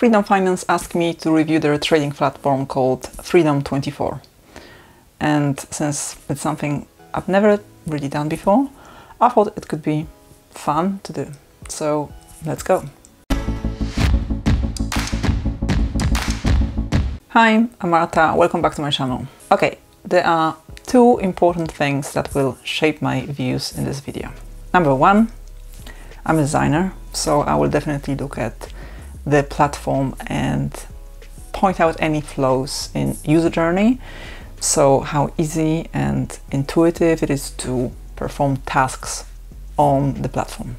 Freedom Finance asked me to review their trading platform called Freedom24. And since it's something I've never really done before, I thought it could be fun to do. So let's go. Hi, I'm Marta, welcome back to my channel. Okay, there are two important things that will shape my views in this video. Number one, I'm a designer, so I will definitely look at the platform and point out any flaws in user journey. So how easy and intuitive it is to perform tasks on the platform,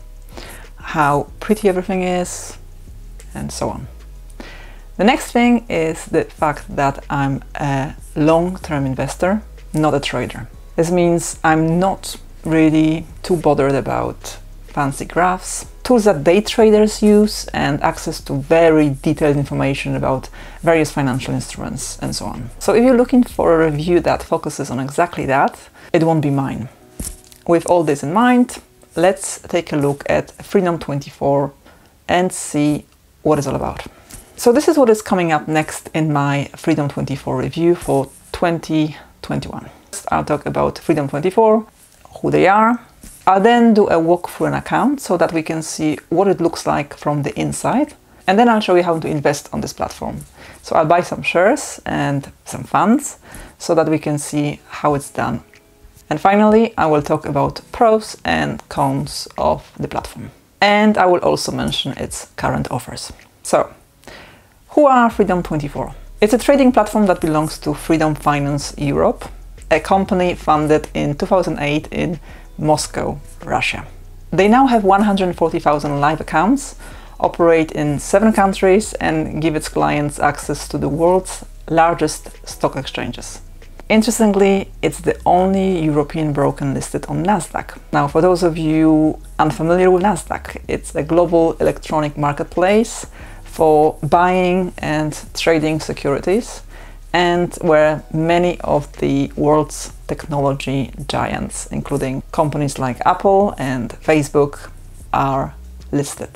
how pretty everything is, and so on. The next thing is the fact that I'm a long-term investor, not a trader. This means I'm not really too bothered about fancy graphs, tools that day traders use, and access to very detailed information about various financial instruments and so on. So if you're looking for a review that focuses on exactly that, it won't be mine. With all this in mind, let's take a look at Freedom24 and see what it's all about. So this is what is coming up next in my Freedom24 review for 2021. I'll talk about Freedom24, who they are, I'll then do a walk through an account so that we can see what it looks like from the inside. And then I'll show you how to invest on this platform. So I'll buy some shares and some funds so that we can see how it's done. And finally, I will talk about pros and cons of the platform. And I will also mention its current offers. So, who are Freedom24? It's a trading platform that belongs to Freedom Finance Europe, a company founded in 2008 in Moscow, Russia. They now have 140,000 live accounts, operate in seven countries, and give its clients access to the world's largest stock exchanges. Interestingly, it's the only European broker listed on Nasdaq. Now, for those of you unfamiliar with Nasdaq, it's a global electronic marketplace for buying and trading securities and where many of the world's technology giants, including companies like Apple and Facebook, are listed.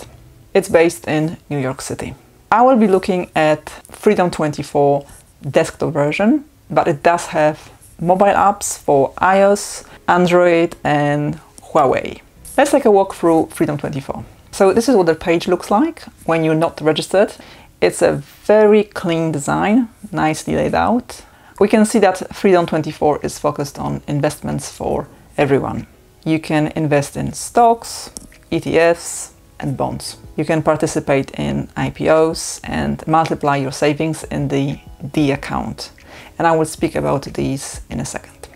It's based in New York City. I will be looking at Freedom 24 desktop version, but it does have mobile apps for iOS, Android, and Huawei. Let's take a walk through Freedom 24. So this is what the page looks like when you're not registered. It's a very clean design, nicely laid out. We can see that Freedom24 is focused on investments for everyone. You can invest in stocks, ETFs, and bonds. You can participate in IPOs and multiply your savings in the D account. And I will speak about these in a second.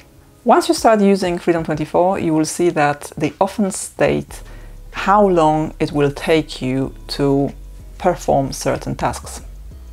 Once you start using Freedom24, you will see that they often state how long it will take you to perform certain tasks.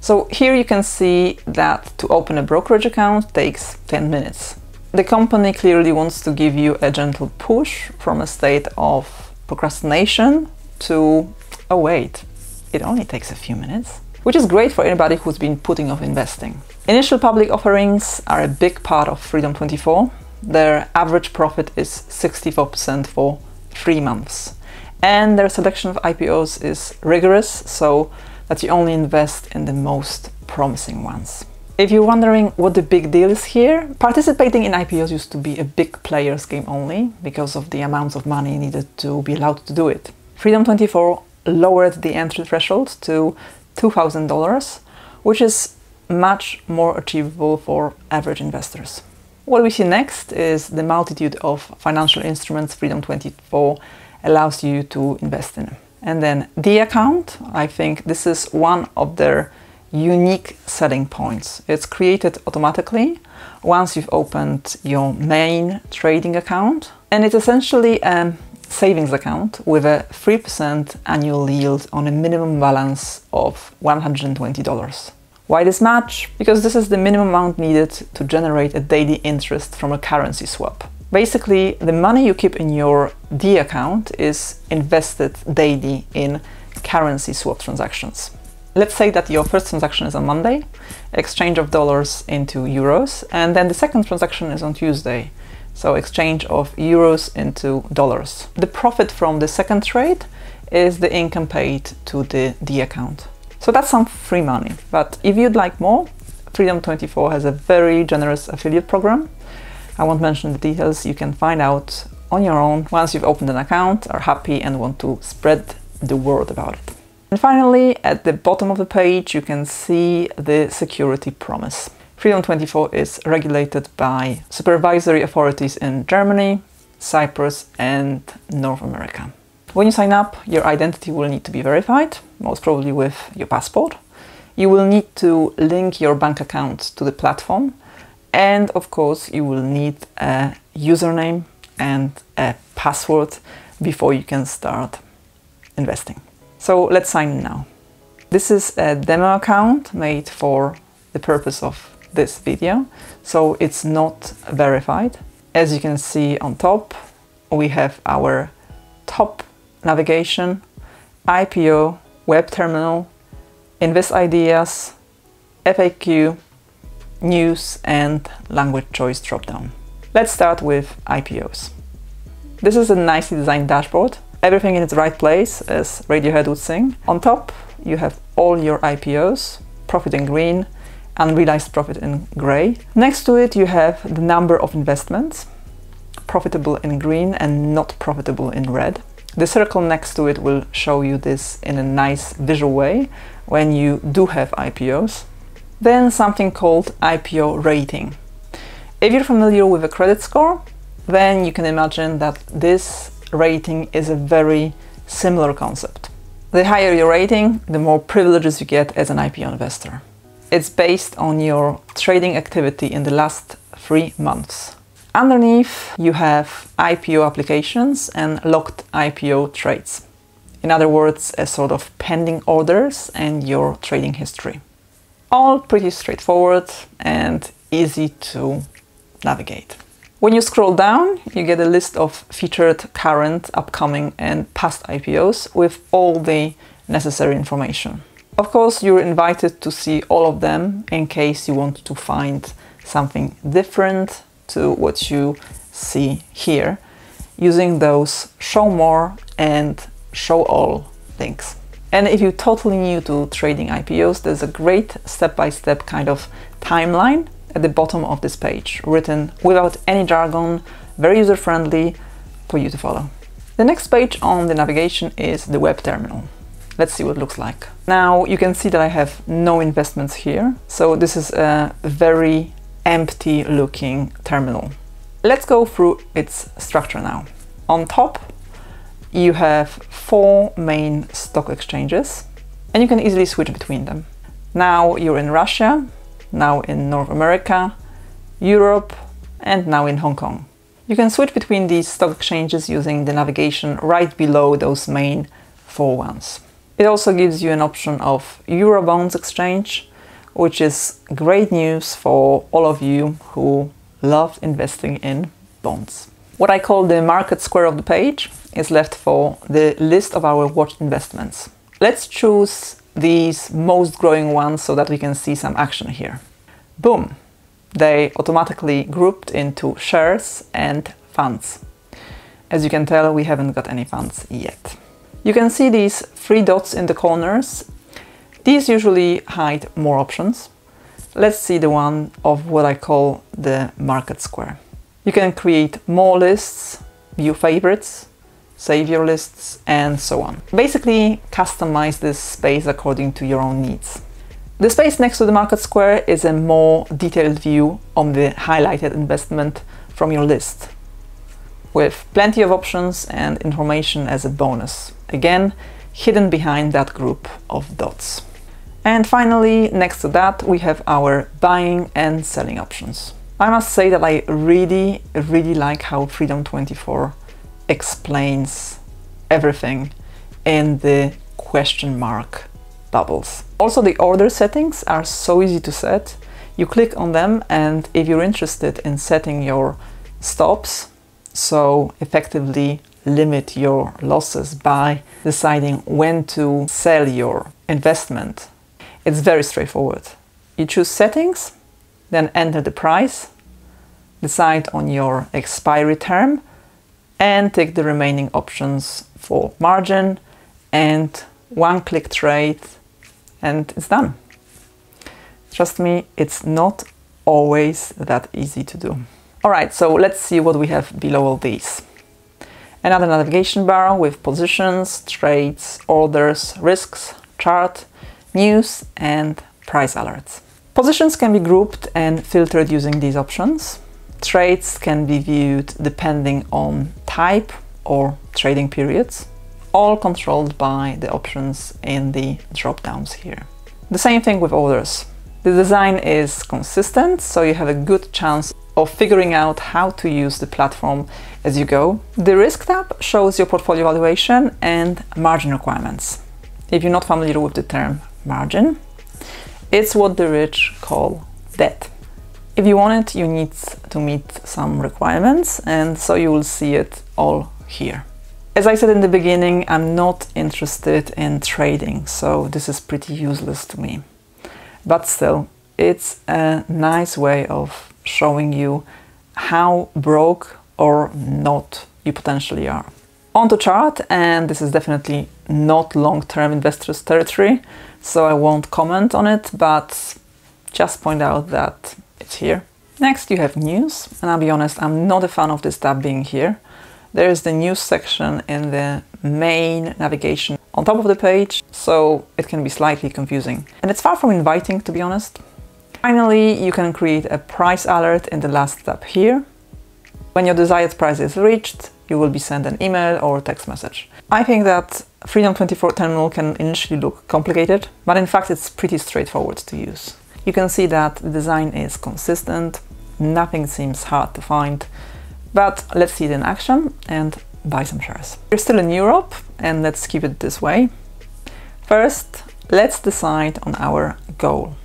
So here you can see that to open a brokerage account takes 10 minutes. The company clearly wants to give you a gentle push from a state of procrastination to, oh wait, it only takes a few minutes, which is great for anybody who's been putting off investing. Initial public offerings are a big part of Freedom 24. Their average profit is 64% for three months and their selection of IPOs is rigorous so that you only invest in the most promising ones. If you're wondering what the big deal is here, participating in IPOs used to be a big player's game only because of the amounts of money needed to be allowed to do it. Freedom24 lowered the entry threshold to $2,000, which is much more achievable for average investors. What we see next is the multitude of financial instruments Freedom24 allows you to invest in. And then the account, I think this is one of their unique selling points. It's created automatically once you've opened your main trading account. And it's essentially a savings account with a 3% annual yield on a minimum balance of $120. Why this much? Because this is the minimum amount needed to generate a daily interest from a currency swap. Basically, the money you keep in your D account is invested daily in currency swap transactions. Let's say that your first transaction is on Monday, exchange of dollars into euros, and then the second transaction is on Tuesday, so exchange of euros into dollars. The profit from the second trade is the income paid to the D account. So that's some free money. But if you'd like more, Freedom24 has a very generous affiliate program. I won't mention the details, you can find out on your own once you've opened an account, are happy and want to spread the word about it. And finally, at the bottom of the page, you can see the security promise. Freedom24 is regulated by supervisory authorities in Germany, Cyprus, and North America. When you sign up, your identity will need to be verified, most probably with your passport. You will need to link your bank account to the platform, and of course, you will need a username and a password before you can start investing. So let's sign in now. This is a demo account made for the purpose of this video, so it's not verified. As you can see on top, we have our top navigation, IPO, web terminal, invest ideas, FAQ, news and language choice dropdown. Let's start with IPOs. This is a nicely designed dashboard. Everything in its right place, as Radiohead would sing. On top, you have all your IPOs, profit in green, unrealized profit in gray. Next to it, you have the number of investments, profitable in green and not profitable in red. The circle next to it will show you this in a nice visual way when you do have IPOs. Then something called IPO rating. If you're familiar with a credit score, then you can imagine that this rating is a very similar concept. The higher your rating, the more privileges you get as an IPO investor. It's based on your trading activity in the last three months. Underneath, you have IPO applications and locked IPO trades. In other words, a sort of pending orders and your trading history. All pretty straightforward and easy to navigate. When you scroll down, you get a list of featured current, upcoming and past IPOs with all the necessary information. Of course, you're invited to see all of them in case you want to find something different to what you see here using those show more and show all links. And if you're totally new to trading IPOs, there's a great step-by-step -step kind of timeline at the bottom of this page, written without any jargon, very user-friendly for you to follow. The next page on the navigation is the web terminal. Let's see what it looks like. Now you can see that I have no investments here. So this is a very empty looking terminal. Let's go through its structure now. On top, you have four main stock exchanges and you can easily switch between them. Now you're in Russia, now in North America, Europe, and now in Hong Kong. You can switch between these stock exchanges using the navigation right below those main four ones. It also gives you an option of Eurobonds exchange, which is great news for all of you who love investing in bonds. What I call the market square of the page is left for the list of our watched investments. Let's choose these most growing ones so that we can see some action here. Boom! They automatically grouped into shares and funds. As you can tell, we haven't got any funds yet. You can see these three dots in the corners. These usually hide more options. Let's see the one of what I call the market square. You can create more lists, view favorites, save your lists, and so on. Basically, customize this space according to your own needs. The space next to the market square is a more detailed view on the highlighted investment from your list, with plenty of options and information as a bonus again hidden behind that group of dots. And finally, next to that, we have our buying and selling options. I must say that I really, really like how Freedom24 explains everything in the question mark bubbles. Also, the order settings are so easy to set. You click on them and if you're interested in setting your stops, so effectively limit your losses by deciding when to sell your investment. It's very straightforward. You choose settings, then enter the price, decide on your expiry term, and take the remaining options for margin and one click trade and it's done. Trust me, it's not always that easy to do. Alright, so let's see what we have below all these. Another navigation bar with positions, trades, orders, risks, chart, news and price alerts. Positions can be grouped and filtered using these options. Trades can be viewed depending on type or trading periods, all controlled by the options in the drop downs here. The same thing with orders. The design is consistent, so you have a good chance of figuring out how to use the platform as you go. The Risk tab shows your portfolio valuation and margin requirements. If you're not familiar with the term margin, it's what the rich call debt. If you want it, you need to meet some requirements, and so you will see it all here. As I said in the beginning, I'm not interested in trading, so this is pretty useless to me. But still, it's a nice way of showing you how broke or not you potentially are. On to chart, and this is definitely not long-term investors territory, so I won't comment on it, but just point out that here. Next you have news, and I'll be honest, I'm not a fan of this tab being here. There is the news section in the main navigation on top of the page, so it can be slightly confusing. And it's far from inviting, to be honest. Finally, you can create a price alert in the last tab here. When your desired price is reached, you will be sent an email or text message. I think that Freedom 24 terminal can initially look complicated, but in fact it's pretty straightforward to use. You can see that the design is consistent, nothing seems hard to find, but let's see it in action and buy some shares. We're still in Europe and let's keep it this way. First, let's decide on our goal.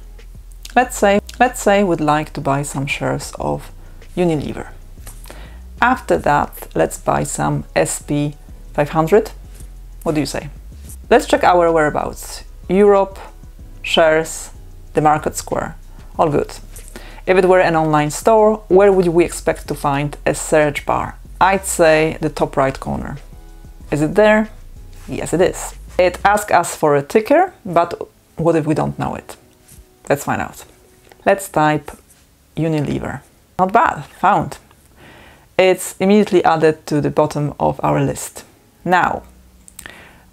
Let's say, let's say we'd like to buy some shares of Unilever. After that, let's buy some SP 500. What do you say? Let's check our whereabouts. Europe, shares, the market square. All good. If it were an online store, where would we expect to find a search bar? I'd say the top right corner. Is it there? Yes, it is. It asks us for a ticker, but what if we don't know it? Let's find out. Let's type Unilever. Not bad, found. It's immediately added to the bottom of our list. Now,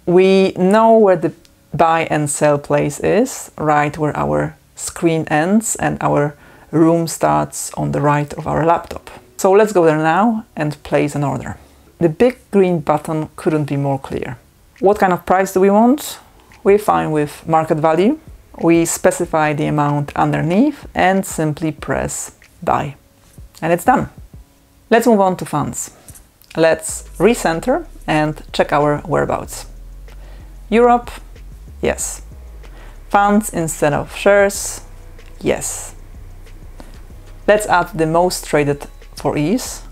we know where the buy and sell place is, right where our screen ends and our room starts on the right of our laptop. So let's go there now and place an order. The big green button couldn't be more clear. What kind of price do we want? We're fine with market value. We specify the amount underneath and simply press buy. And it's done. Let's move on to funds. Let's recenter and check our whereabouts. Europe, yes. Funds instead of shares, yes. Let's add the most traded for ease.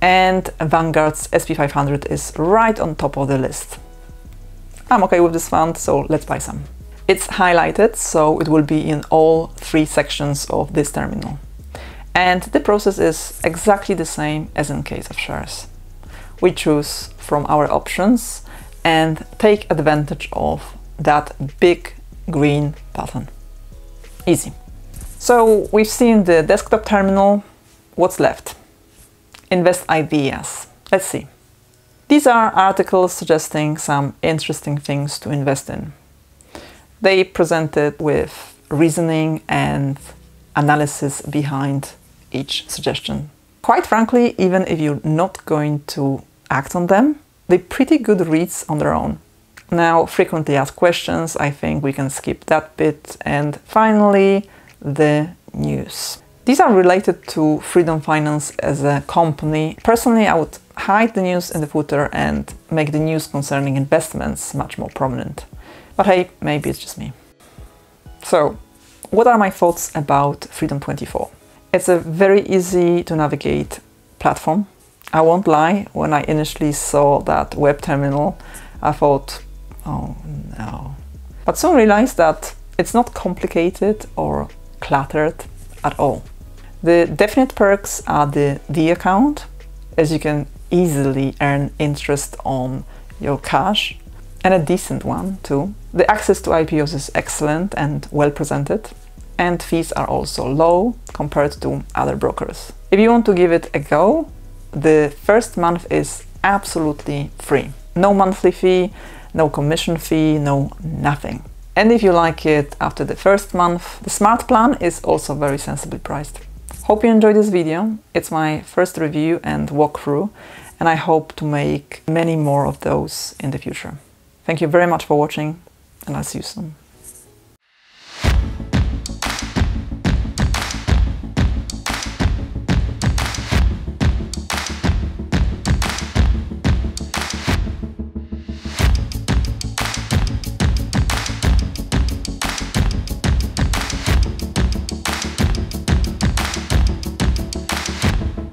And Vanguard's SP500 is right on top of the list. I'm okay with this fund, so let's buy some. It's highlighted, so it will be in all three sections of this terminal. And the process is exactly the same as in case of shares. We choose from our options and take advantage of that big green button. Easy. So we've seen the desktop terminal. What's left? Invest ideas. Let's see. These are articles suggesting some interesting things to invest in. They presented with reasoning and analysis behind each suggestion. Quite frankly, even if you're not going to act on them, they're pretty good reads on their own. Now, frequently asked questions, I think we can skip that bit. And finally, the news. These are related to Freedom Finance as a company. Personally, I would hide the news in the footer and make the news concerning investments much more prominent. But hey, maybe it's just me. So, what are my thoughts about Freedom 24? It's a very easy to navigate platform. I won't lie, when I initially saw that web terminal, I thought, oh no. But soon realized that it's not complicated or cluttered at all. The definite perks are the D account, as you can easily earn interest on your cash. and a decent one too. The access to IPOs is excellent and well presented, and fees are also low compared to other brokers. If you want to give it a go, the first month is absolutely free. No monthly fee, no commission fee, no nothing. And if you like it after the first month, the smart plan is also very sensibly priced. Hope you enjoyed this video. It's my first review and walkthrough, and I hope to make many more of those in the future. Thank you very much for watching, and I'll see you soon.